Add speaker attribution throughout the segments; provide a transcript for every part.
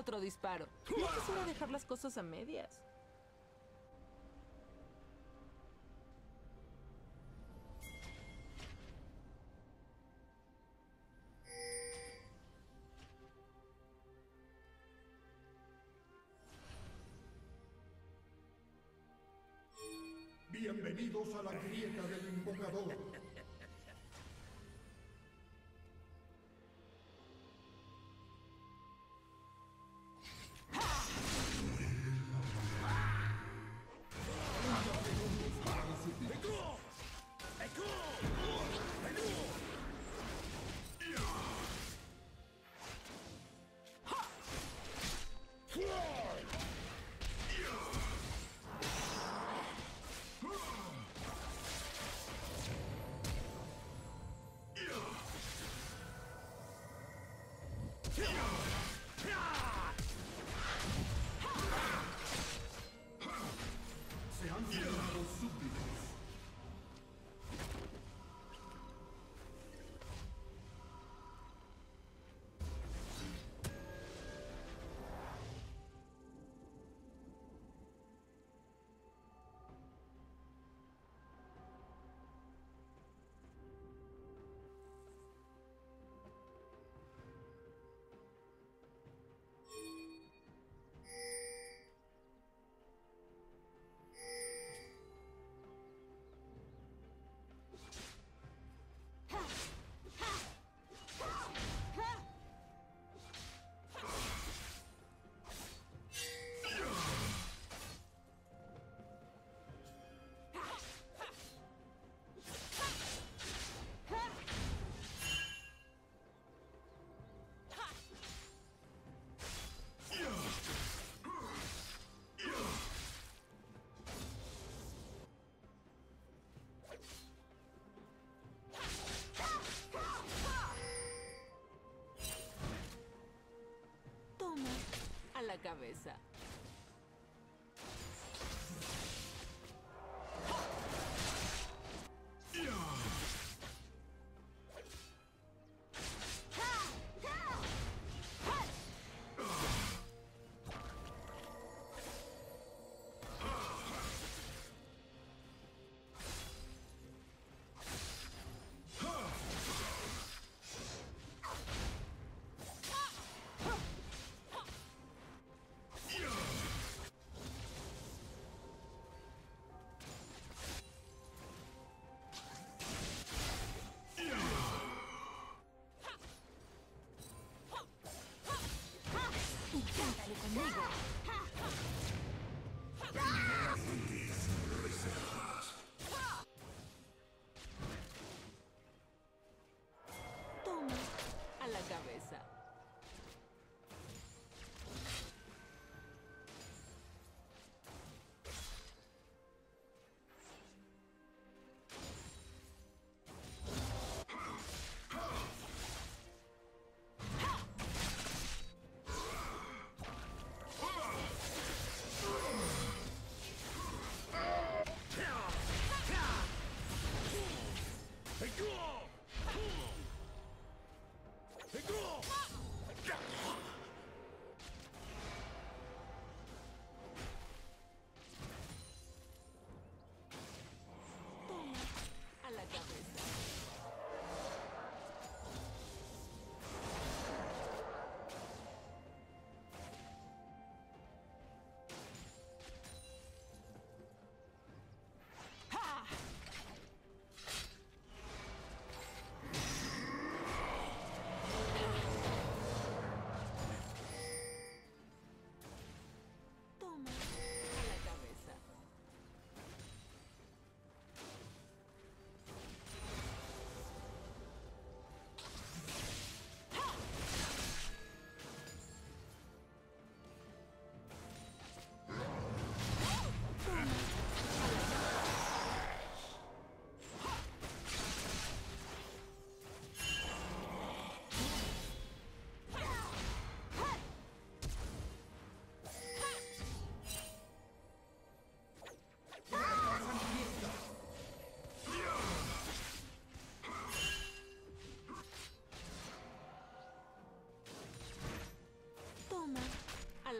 Speaker 1: otro disparo. No quisiera dejar las cosas a medias.
Speaker 2: A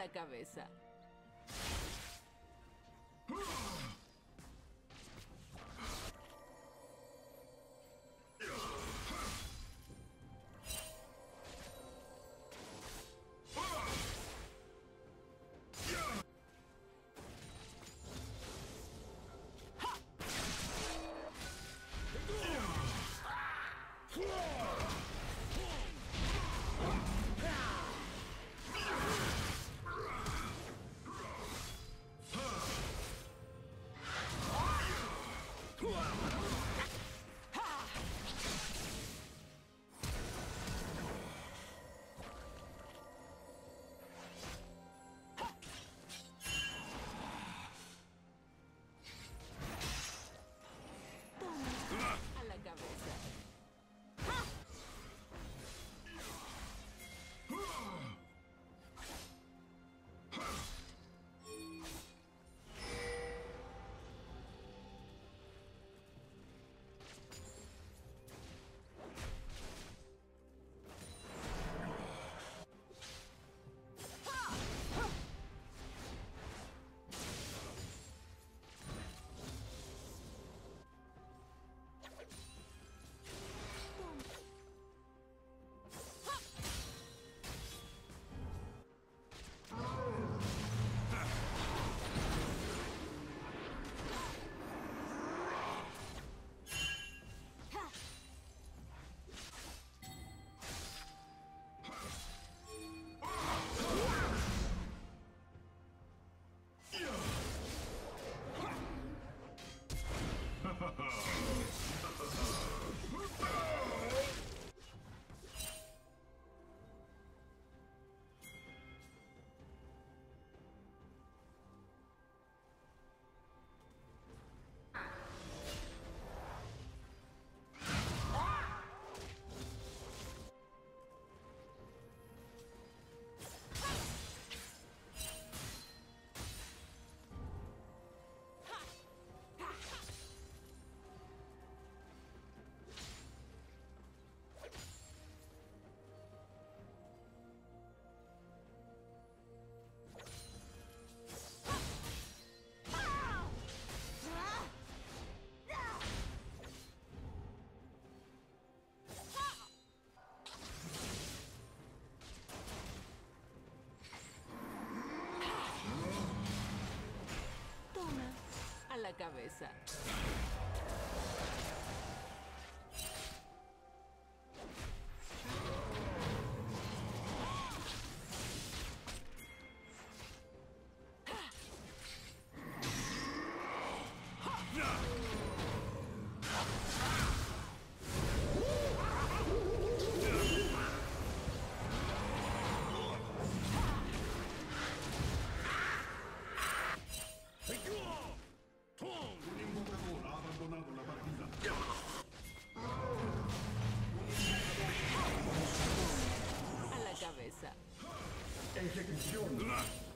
Speaker 2: la
Speaker 1: cabeza.
Speaker 2: Cabeza. Cabeza.
Speaker 1: Exekution.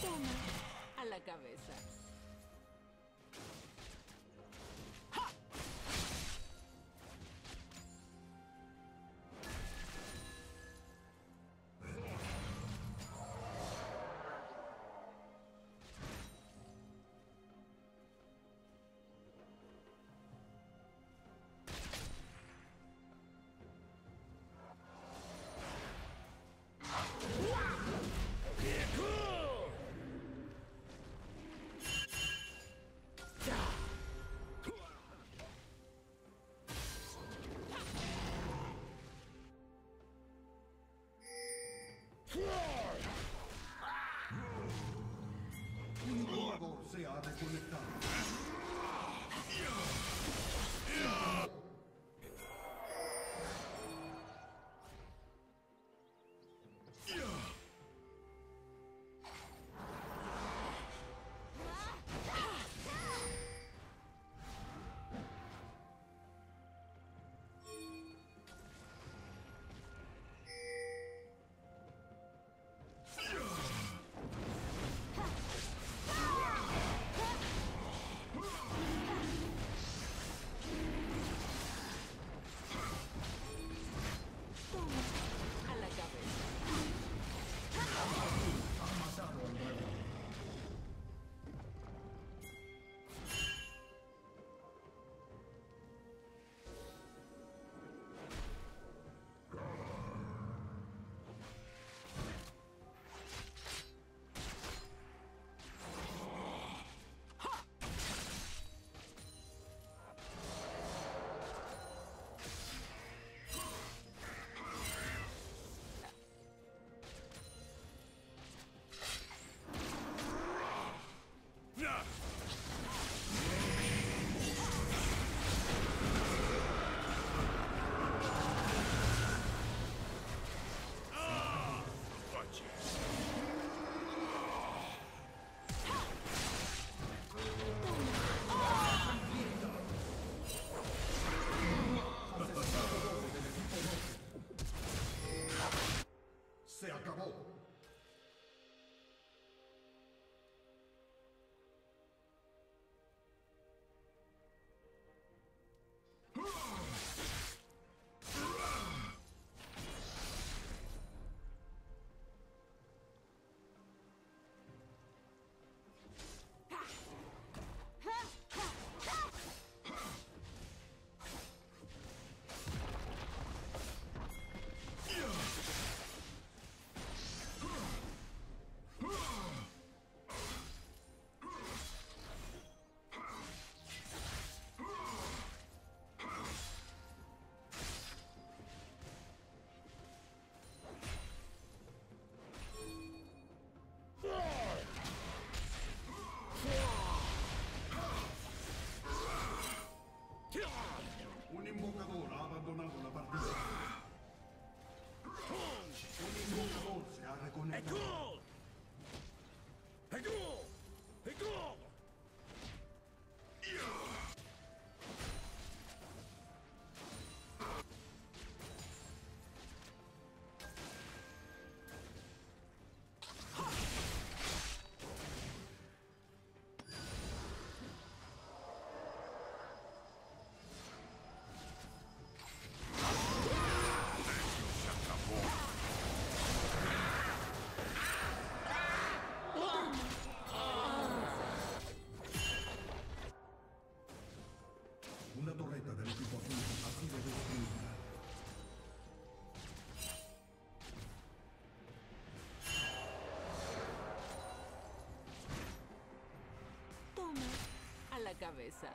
Speaker 2: Toma. A la cabeza.
Speaker 1: Un
Speaker 2: la cabeza.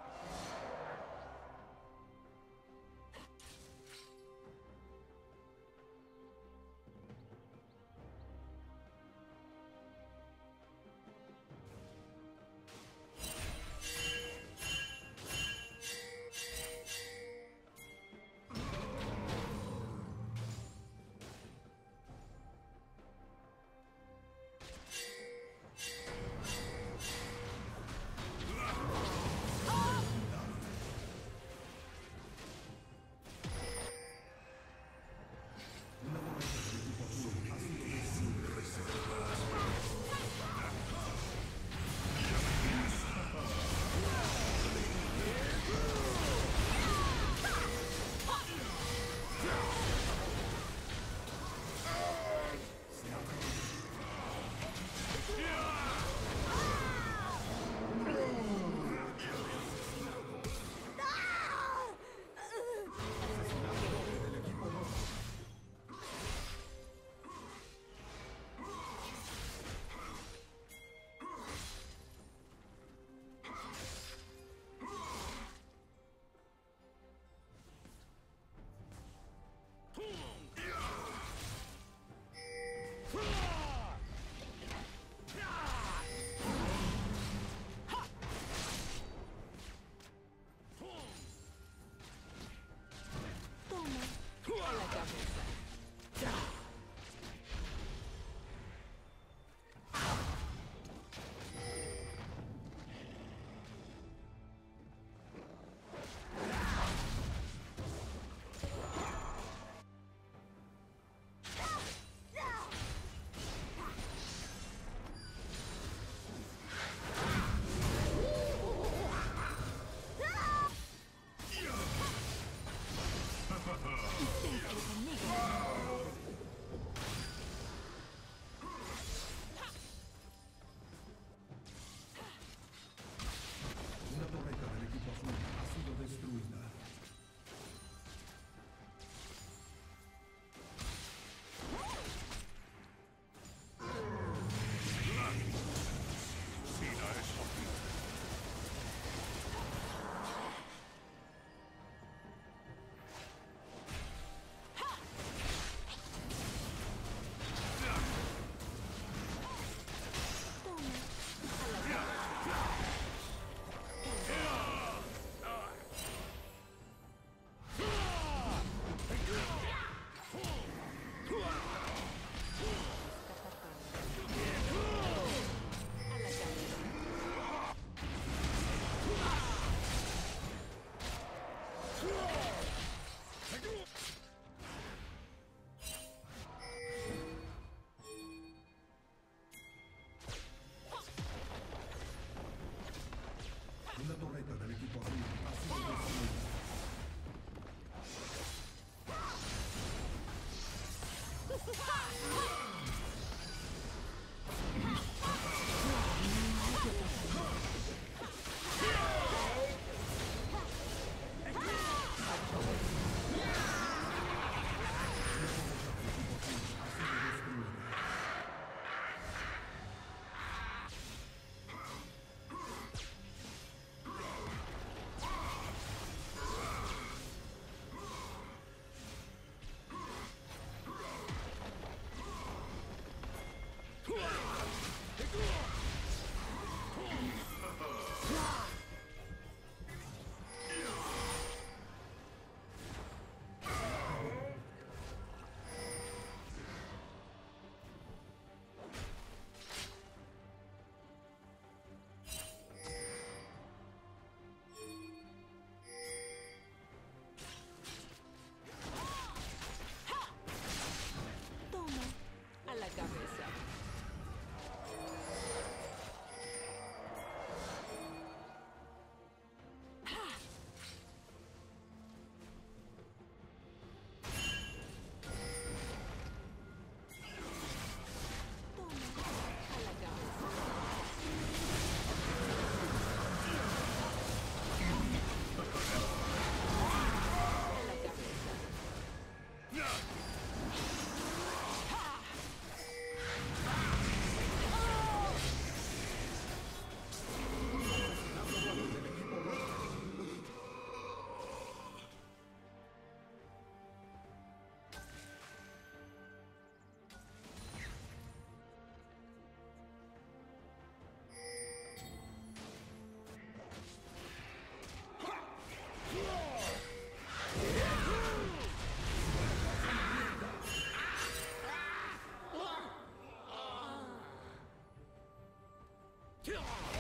Speaker 2: Die!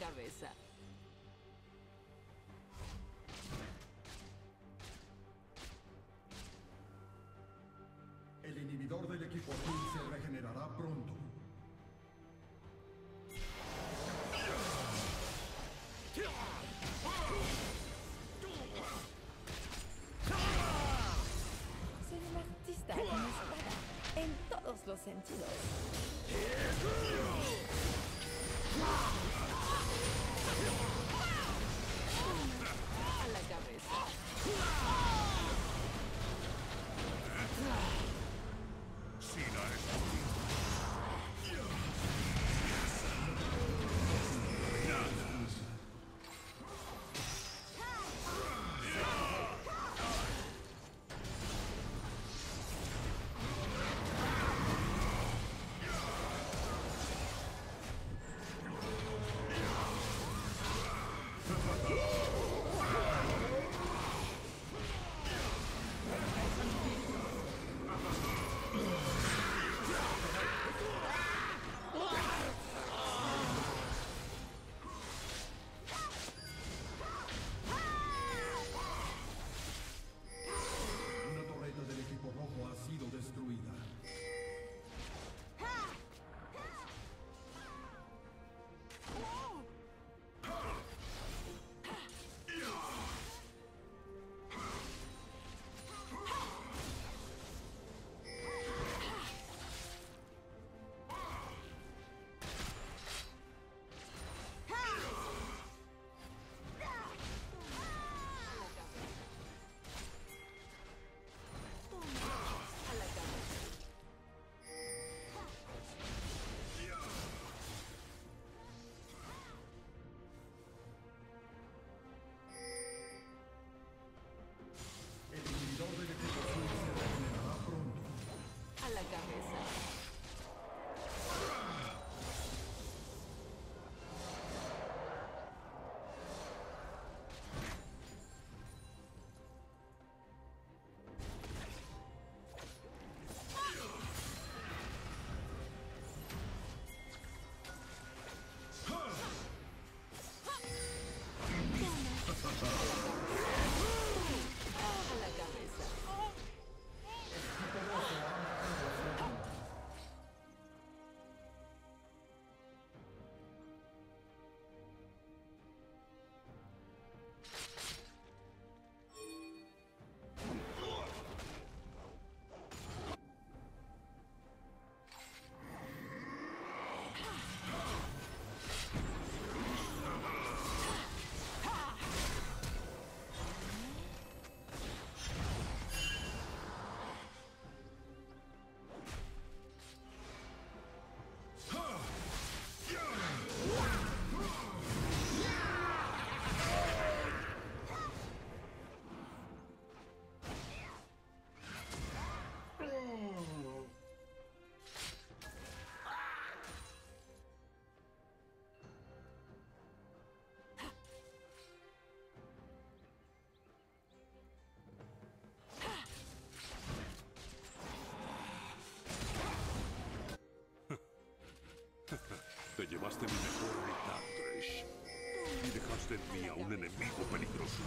Speaker 2: Cabeza.
Speaker 1: El inhibidor del equipo azul se regenerará pronto.
Speaker 3: Soy un artista mi espada, en todos los sentidos.
Speaker 2: A la cabeza.
Speaker 1: En a un enemigo peligroso.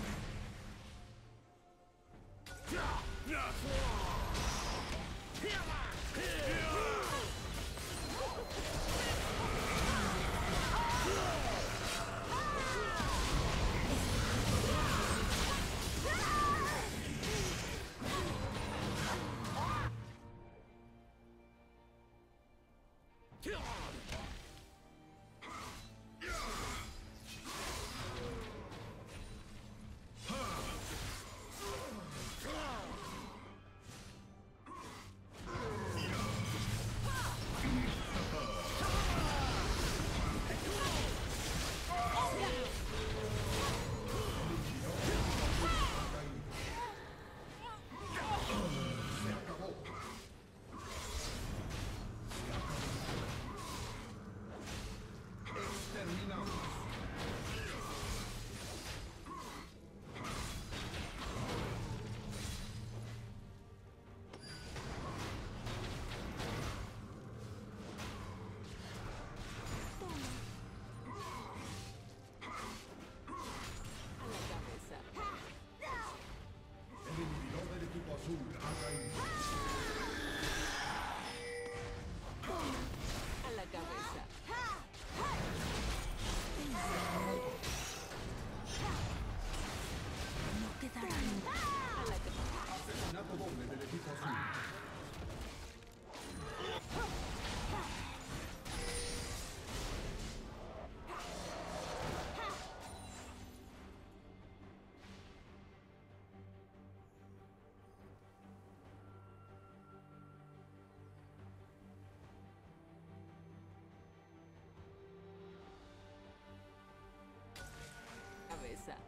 Speaker 4: Cabeza.